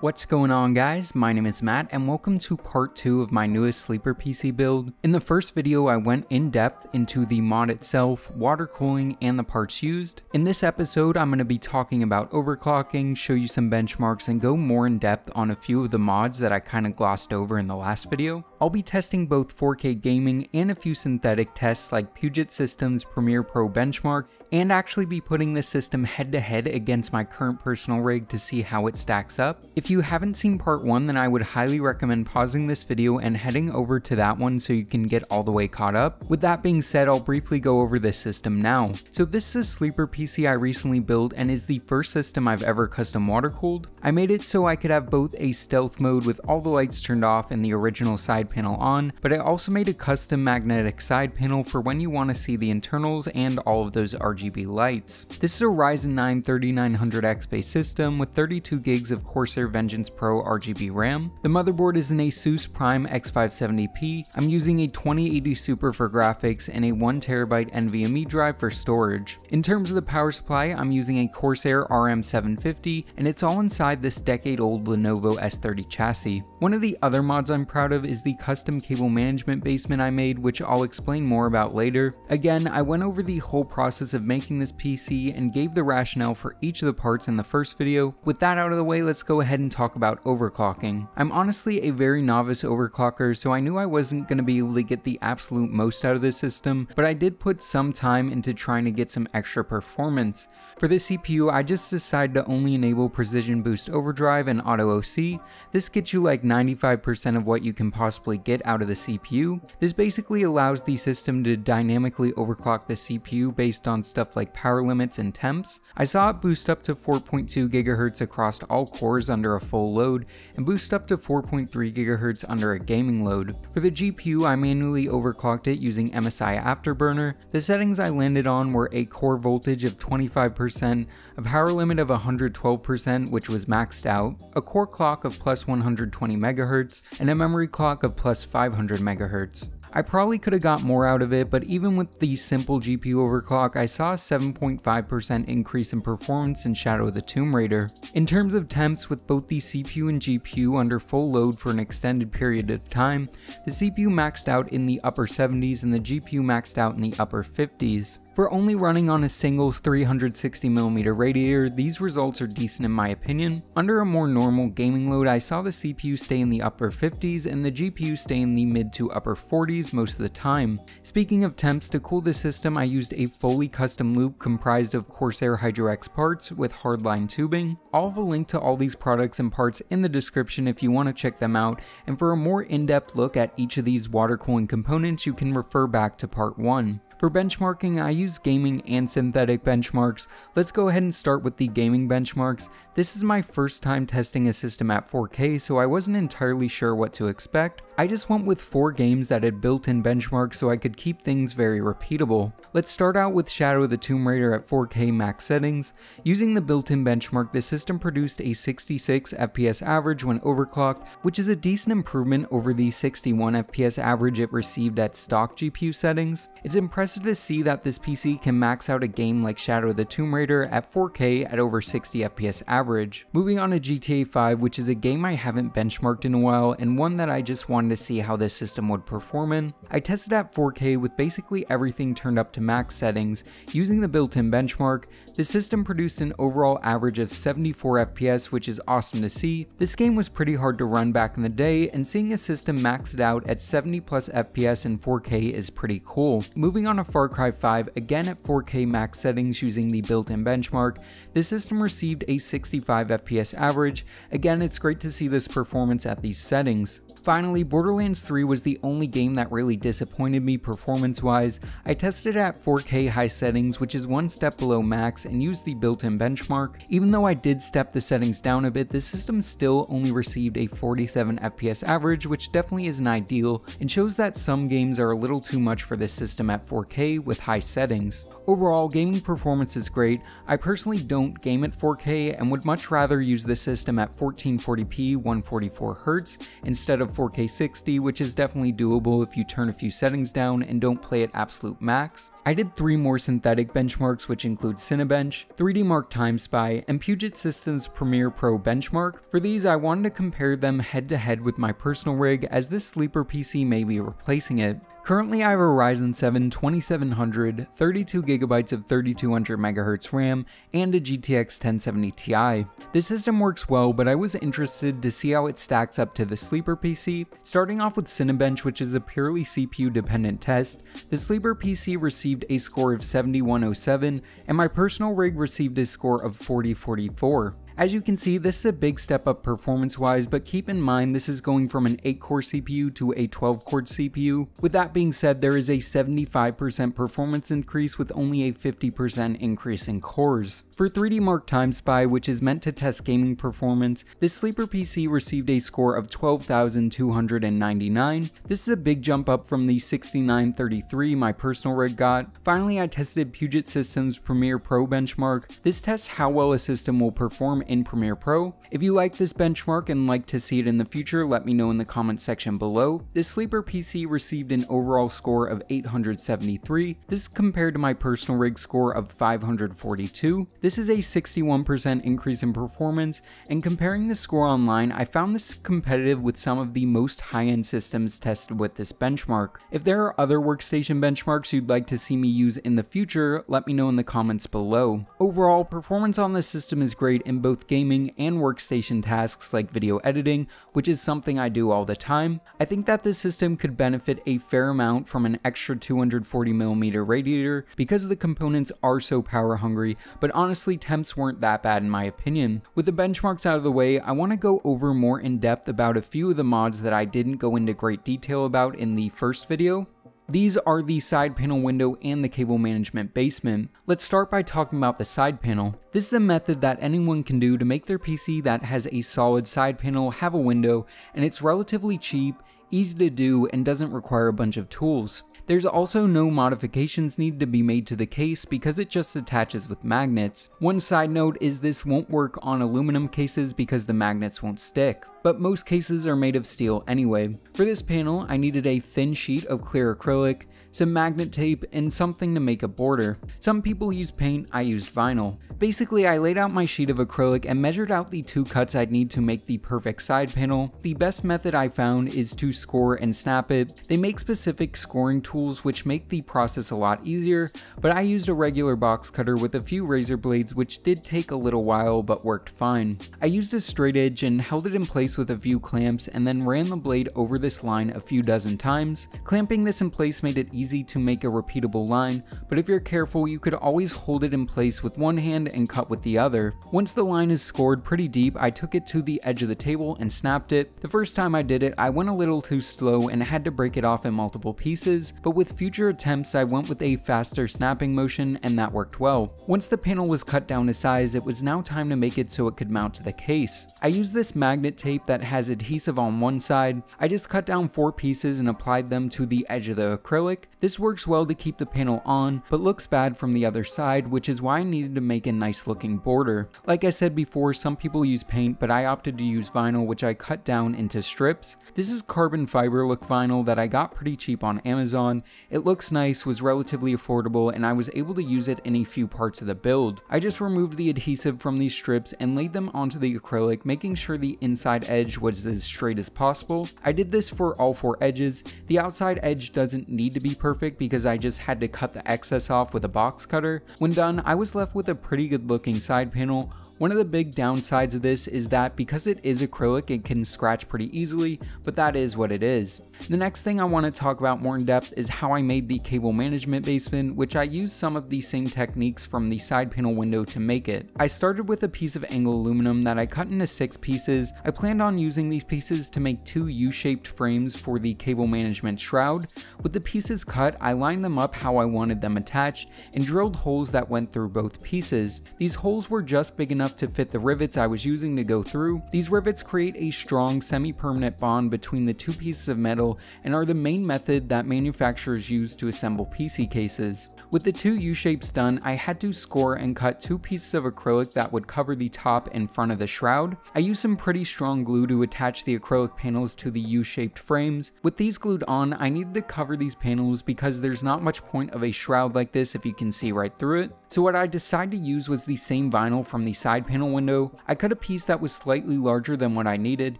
What's going on guys, my name is Matt and welcome to part 2 of my newest sleeper PC build. In the first video I went in depth into the mod itself, water cooling, and the parts used. In this episode I'm going to be talking about overclocking, show you some benchmarks, and go more in depth on a few of the mods that I kinda glossed over in the last video. I'll be testing both 4K gaming and a few synthetic tests like Puget Systems Premiere Pro Benchmark and actually be putting this system head to head against my current personal rig to see how it stacks up. If you haven't seen part 1 then I would highly recommend pausing this video and heading over to that one so you can get all the way caught up. With that being said I'll briefly go over this system now. So this is a sleeper PC I recently built and is the first system I've ever custom water cooled. I made it so I could have both a stealth mode with all the lights turned off and the original side panel on, but I also made a custom magnetic side panel for when you want to see the internals and all of those RGB RGB lights. This is a Ryzen 9 3900X based system with 32 gigs of Corsair Vengeance Pro RGB RAM. The motherboard is an Asus Prime X570P. I'm using a 2080 Super for graphics and a 1TB NVMe drive for storage. In terms of the power supply, I'm using a Corsair RM750 and it's all inside this decade old Lenovo S30 chassis. One of the other mods I'm proud of is the custom cable management basement I made which I'll explain more about later. Again, I went over the whole process of making this PC and gave the rationale for each of the parts in the first video. With that out of the way, let's go ahead and talk about overclocking. I'm honestly a very novice overclocker, so I knew I wasn't going to be able to get the absolute most out of this system, but I did put some time into trying to get some extra performance. For the CPU, I just decided to only enable Precision Boost Overdrive and Auto OC. This gets you like 95% of what you can possibly get out of the CPU. This basically allows the system to dynamically overclock the CPU based on stuff like power limits and temps. I saw it boost up to 4.2 GHz across all cores under a full load, and boost up to 4.3 GHz under a gaming load. For the GPU, I manually overclocked it using MSI Afterburner. The settings I landed on were a core voltage of 25%, a power limit of 112%, which was maxed out, a core clock of plus 120 MHz, and a memory clock of plus 500 MHz. I probably could have got more out of it, but even with the simple GPU overclock, I saw a 7.5% increase in performance in Shadow of the Tomb Raider. In terms of temps, with both the CPU and GPU under full load for an extended period of time, the CPU maxed out in the upper 70s and the GPU maxed out in the upper 50s. For only running on a single 360mm radiator, these results are decent in my opinion. Under a more normal gaming load, I saw the CPU stay in the upper 50s and the GPU stay in the mid to upper 40s most of the time. Speaking of temps, to cool the system I used a fully custom loop comprised of Corsair Hydro X parts with hardline tubing. I'll have a link to all these products and parts in the description if you want to check them out, and for a more in-depth look at each of these water cooling components you can refer back to part 1. For benchmarking, I use gaming and synthetic benchmarks. Let's go ahead and start with the gaming benchmarks. This is my first time testing a system at 4K, so I wasn't entirely sure what to expect. I just went with 4 games that had built-in benchmarks so I could keep things very repeatable. Let's start out with Shadow of the Tomb Raider at 4K max settings. Using the built-in benchmark, the system produced a 66 FPS average when overclocked, which is a decent improvement over the 61 FPS average it received at stock GPU settings. It's impressive to see that this PC can max out a game like Shadow of the Tomb Raider at 4K at over 60 FPS average average. Moving on to GTA 5, which is a game I haven't benchmarked in a while and one that I just wanted to see how this system would perform in. I tested at 4K with basically everything turned up to max settings. Using the built-in benchmark, the system produced an overall average of 74 FPS, which is awesome to see. This game was pretty hard to run back in the day, and seeing a system maxed out at 70 plus FPS in 4K is pretty cool. Moving on to Far Cry 5, again at 4K max settings using the built-in benchmark, the system received a 65 FPS average. Again, it's great to see this performance at these settings. Finally, Borderlands 3 was the only game that really disappointed me performance wise. I tested it at 4K high settings, which is one step below max, and used the built in benchmark. Even though I did step the settings down a bit, the system still only received a 47 FPS average, which definitely isn't ideal, and shows that some games are a little too much for this system at 4K with high settings. Overall, gaming performance is great. I personally don't game at 4K and would much rather use the system at 1440p 144Hz instead of 4K 60, which is definitely doable if you turn a few settings down and don't play at absolute max. I did three more synthetic benchmarks which include Cinebench, 3D Mark Time Spy, and Puget Systems Premiere Pro benchmark. For these I wanted to compare them head to head with my personal rig as this sleeper PC may be replacing it. Currently I have a Ryzen 7 2700, 32GB of 3200MHz RAM, and a GTX 1070 Ti. The system works well, but I was interested to see how it stacks up to the Sleeper PC. Starting off with Cinebench, which is a purely CPU dependent test, the Sleeper PC received a score of 7107, and my personal rig received a score of 4044. As you can see, this is a big step up performance wise, but keep in mind this is going from an 8 core CPU to a 12 core CPU. With that being said, there is a 75% performance increase with only a 50% increase in cores. For 3D Mark Time Spy, which is meant to test gaming performance, this sleeper PC received a score of 12,299. This is a big jump up from the 6933 my personal rig got. Finally, I tested Puget Systems Premiere Pro benchmark. This tests how well a system will perform in Premiere Pro. If you like this benchmark and like to see it in the future, let me know in the comments section below. This sleeper PC received an overall score of 873. This is compared to my personal rig score of 542. This is a 61% increase in performance, and comparing the score online, I found this competitive with some of the most high-end systems tested with this benchmark. If there are other workstation benchmarks you'd like to see me use in the future, let me know in the comments below. Overall, performance on this system is great in both gaming and workstation tasks like video editing, which is something I do all the time. I think that this system could benefit a fair amount from an extra 240mm radiator because the components are so power hungry, but honestly honestly, temps weren't that bad in my opinion. With the benchmarks out of the way, I want to go over more in depth about a few of the mods that I didn't go into great detail about in the first video. These are the side panel window and the cable management basement. Let's start by talking about the side panel. This is a method that anyone can do to make their PC that has a solid side panel have a window, and it's relatively cheap, easy to do, and doesn't require a bunch of tools. There's also no modifications needed to be made to the case because it just attaches with magnets. One side note is this won't work on aluminum cases because the magnets won't stick but most cases are made of steel anyway. For this panel, I needed a thin sheet of clear acrylic, some magnet tape, and something to make a border. Some people use paint, I used vinyl. Basically, I laid out my sheet of acrylic and measured out the two cuts I'd need to make the perfect side panel. The best method I found is to score and snap it. They make specific scoring tools which make the process a lot easier, but I used a regular box cutter with a few razor blades which did take a little while but worked fine. I used a straight edge and held it in place with a few clamps and then ran the blade over this line a few dozen times. Clamping this in place made it easy to make a repeatable line, but if you're careful you could always hold it in place with one hand and cut with the other. Once the line is scored pretty deep, I took it to the edge of the table and snapped it. The first time I did it, I went a little too slow and had to break it off in multiple pieces, but with future attempts I went with a faster snapping motion and that worked well. Once the panel was cut down to size, it was now time to make it so it could mount to the case. I used this magnet tape that has adhesive on one side. I just cut down four pieces and applied them to the edge of the acrylic. This works well to keep the panel on, but looks bad from the other side, which is why I needed to make a nice looking border. Like I said before, some people use paint, but I opted to use vinyl, which I cut down into strips. This is carbon fiber look vinyl that I got pretty cheap on Amazon. It looks nice, was relatively affordable, and I was able to use it in a few parts of the build. I just removed the adhesive from these strips and laid them onto the acrylic, making sure the inside edge was as straight as possible. I did this for all four edges. The outside edge doesn't need to be perfect because I just had to cut the excess off with a box cutter. When done, I was left with a pretty good looking side panel one of the big downsides of this is that because it is acrylic, it can scratch pretty easily, but that is what it is. The next thing I want to talk about more in depth is how I made the cable management basement, which I used some of the same techniques from the side panel window to make it. I started with a piece of angle aluminum that I cut into six pieces. I planned on using these pieces to make two U-shaped frames for the cable management shroud. With the pieces cut, I lined them up how I wanted them attached and drilled holes that went through both pieces. These holes were just big enough to fit the rivets I was using to go through. These rivets create a strong semi-permanent bond between the two pieces of metal and are the main method that manufacturers use to assemble PC cases. With the two U-shapes done, I had to score and cut two pieces of acrylic that would cover the top and front of the shroud. I used some pretty strong glue to attach the acrylic panels to the U-shaped frames. With these glued on, I needed to cover these panels because there's not much point of a shroud like this if you can see right through it. So what I decided to use was the same vinyl from the side panel window. I cut a piece that was slightly larger than what I needed.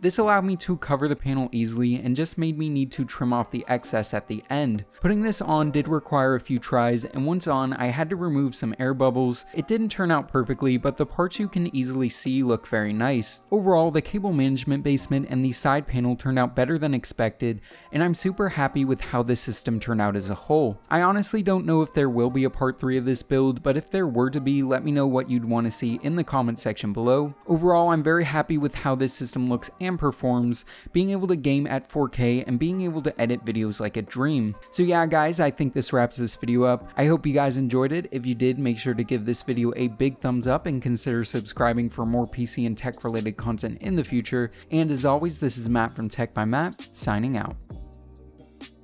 This allowed me to cover the panel easily and just made me need to trim off the excess at the end. Putting this on did require a few tries and once on I had to remove some air bubbles. It didn't turn out perfectly but the parts you can easily see look very nice. Overall the cable management basement and the side panel turned out better than expected and I'm super happy with how this system turned out as a whole. I honestly don't know if there will be a part 3 of this build but if there were to be, let me know what you'd want to see in the comment section below. Overall, I'm very happy with how this system looks and performs, being able to game at 4K and being able to edit videos like a dream. So yeah guys, I think this wraps this video up. I hope you guys enjoyed it. If you did, make sure to give this video a big thumbs up and consider subscribing for more PC and tech related content in the future. And as always, this is Matt from Tech by Matt, signing out.